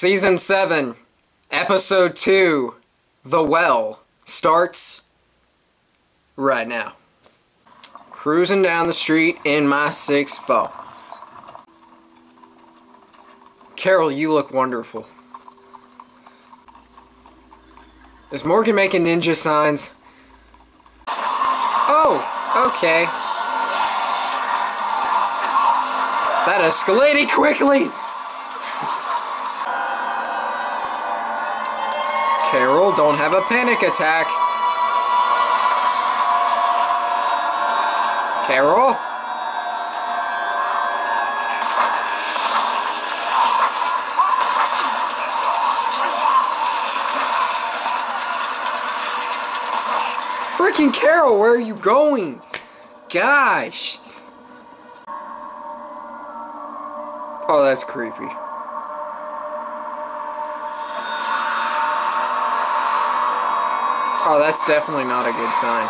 Season 7, Episode 2, The Well, starts right now. Cruising down the street in my 6'4. Carol, you look wonderful. Is Morgan making ninja signs? Oh, okay. That escalated quickly! Carol, don't have a panic attack. Carol? Freaking Carol, where are you going? Gosh. Oh, that's creepy. Oh, that's definitely not a good sign.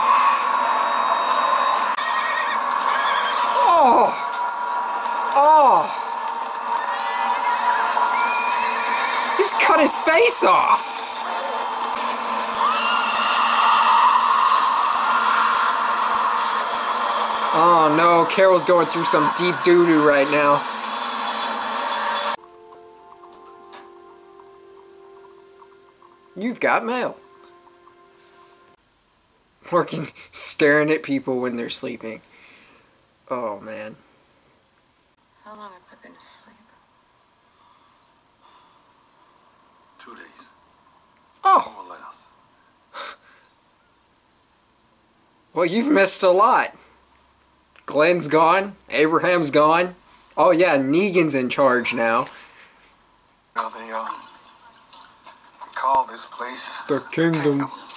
Oh! Oh! He's cut his face off! Oh no, Carol's going through some deep doo-doo right now. You've got mail. Working, staring at people when they're sleeping. Oh man. How long have I been asleep? Two days, Oh, more or less. well you've missed a lot. Glenn's gone, Abraham's gone. Oh yeah, Negan's in charge now. Now they uh, call this place The kingdom. I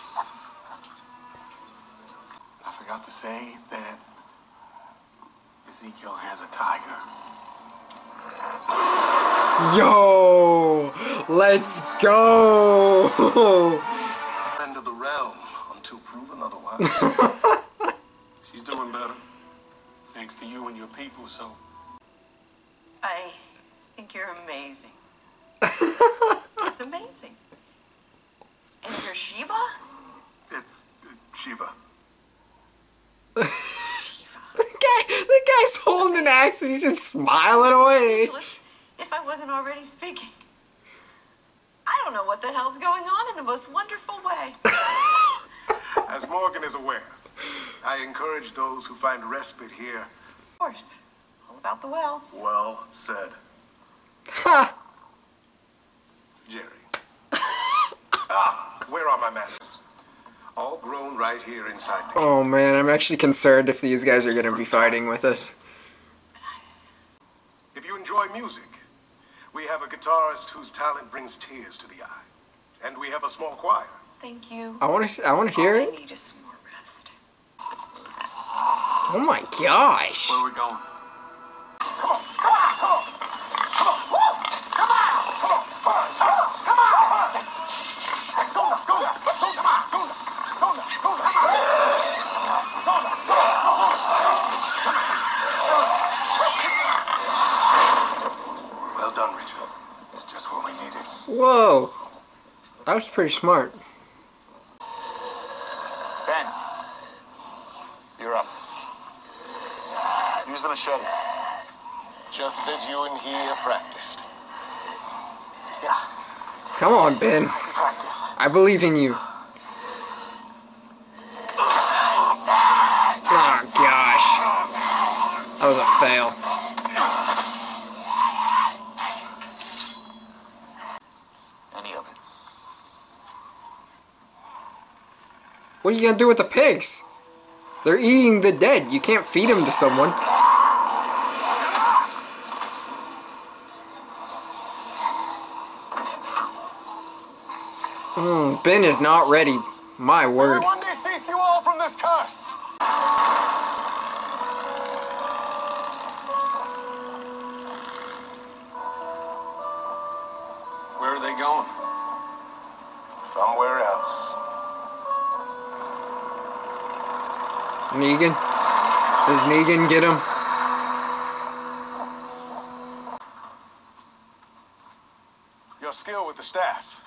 say that Ezekiel has a tiger. Yo! Let's go! End of the realm until proven otherwise. She's doing better. Thanks to you and your people, so I think you're amazing. it's amazing. And you're Shiva? it's uh, Shiva. Shiva. the guy, the guy's holding an axe and he's just smiling away. If I wasn't already speaking. I don't know what the hell's going on in the most wonderful way. As Morgan is aware, I encourage those who find respite here. Of course. All about the well. Well said, Ha! Jerry. ah, where are my manners? All grown right here inside the Oh man, I'm actually concerned if these guys are gonna be fighting with us. If you enjoy music, we have a guitarist whose talent brings tears to the eye. And we have a small choir. Thank you. I want to, I want to hear All I it. need is some more rest. Oh my gosh! Where are we going? Well that was pretty smart. Ben, you're up. Use the machete. Just as you and he have practiced. Yeah, Come on, Ben. practice. I believe in you. Oh gosh, that was a fail. Any of it. What are you gonna do with the pigs? They're eating the dead. You can't feed them to someone. Mm, ben is not ready. My word. one day cease you all from this curse. Where are they going? Somewhere else. Negan? Does Negan get him? Your your skill with the staff.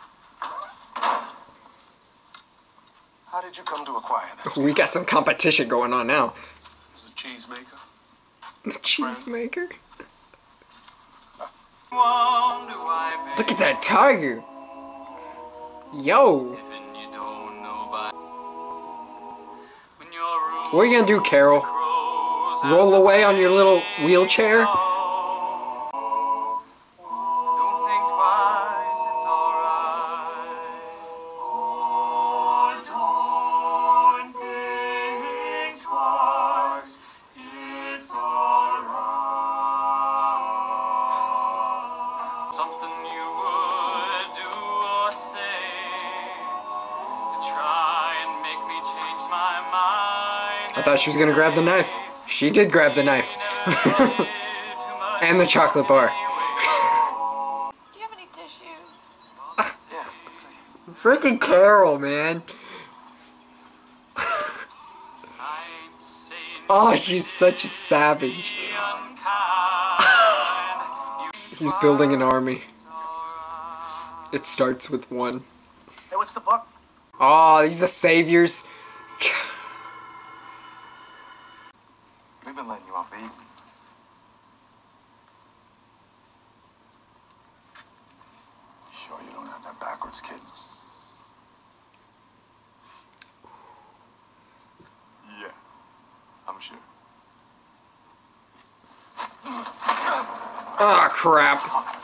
How did you come to acquire that? We got some competition going on now. As a cheesemaker? The cheesemaker. Look at that tiger. Yo. What are you gonna do, Carol? Roll away on your little wheelchair? Don't think thought she was gonna grab the knife. She did grab the knife. and the chocolate bar. Do you have any tissues? Freaking Carol, man. I ain't saying Oh, she's such a savage. He's building an army. It starts with one. Hey, what's the book? Oh, these are saviors. Been letting you off easy. Sure you don't have that backwards, kid? Yeah, I'm sure. Oh, crap.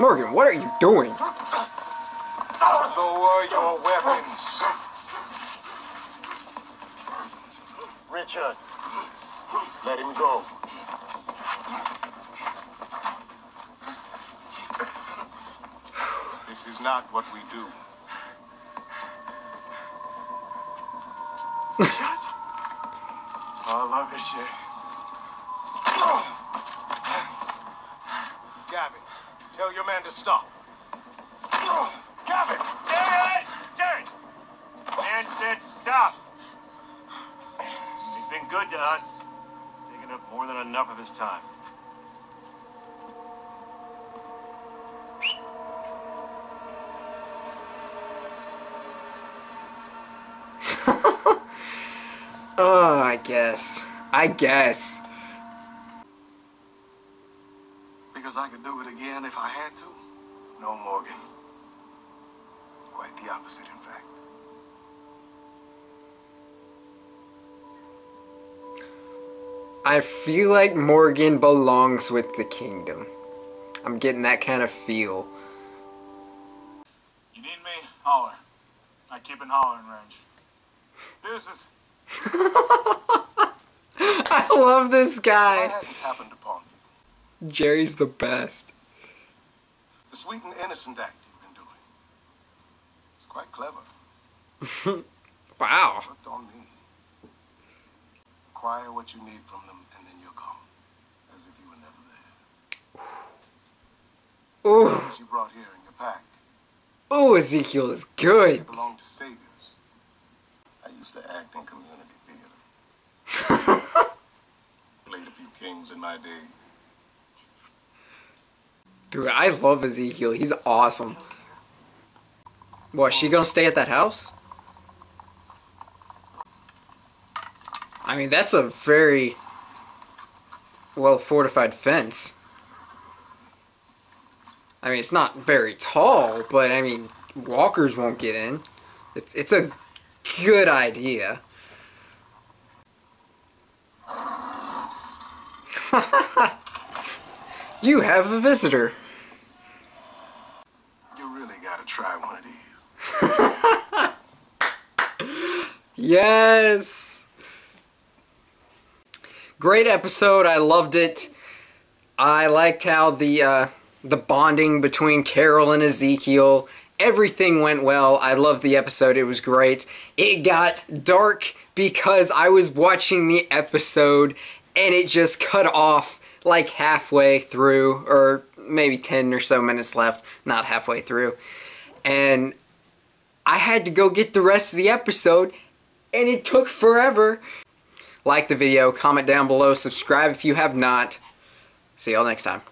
Morgan, what are you doing? Lower your weapons. Richard, let him go. This is not what we do. I love this shit. Gavin, tell your man to stop. Gavin! Jared! Jared! Man said stop. He's been good to us. Taking up more than enough of his time. Oh, I guess. I guess. Because I could do it again if I had to? No, Morgan. Quite the opposite, in fact. I feel like Morgan belongs with the kingdom. I'm getting that kind of feel. You need me? Holler. I keep in hollering range. Deuces. I love this If I guy. Jerry's the best. the sweet and innocent act you've been doing, it's quite clever. Wow. Worked on me. Acquire what you need from them, and then you're gone. As if you were never there. Ooh, you brought here in your pack ooh, Ezekiel is good. belong to saviors. I used to act in community theater. Played a few kings in my day. Dude, I love Ezekiel. He's awesome. What, she gonna stay at that house? I mean, that's a very well fortified fence. I mean, it's not very tall, but I mean, walkers won't get in. It's it's a good idea. you have a visitor. You really gotta try one of these. Yes. Great episode. I loved it. I liked how the uh, the bonding between Carol and Ezekiel. Everything went well. I loved the episode. It was great. It got dark because I was watching the episode and it just cut off like halfway through, or maybe 10 or so minutes left, not halfway through. And I had to go get the rest of the episode, and it took forever. Like the video, comment down below, subscribe if you have not. See y'all next time.